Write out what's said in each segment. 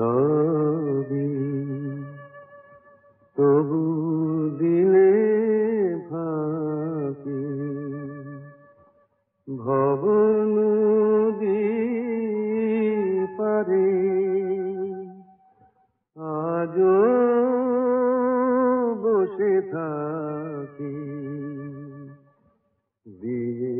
সবই তবু দিলে ফাঁকি। ভবন পারে আজও বসে থাকি। দিয়ে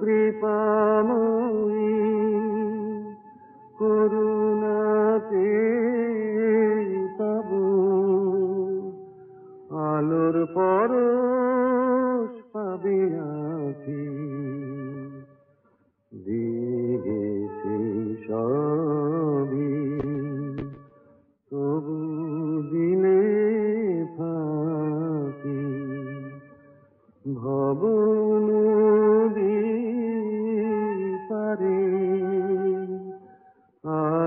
কৃপাময়ী করুণাতে আলোর পরশ পাবে আখি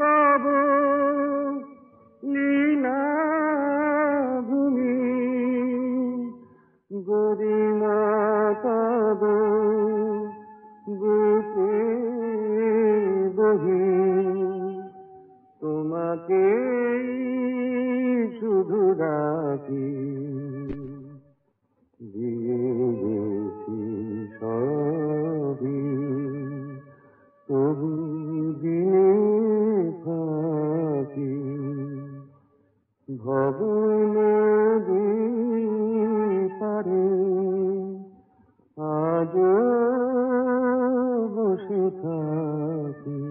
তব লীলা ভূমি গরিমা তব বহি তোমাকে শুধু ডাকি। বসে থাকি দিন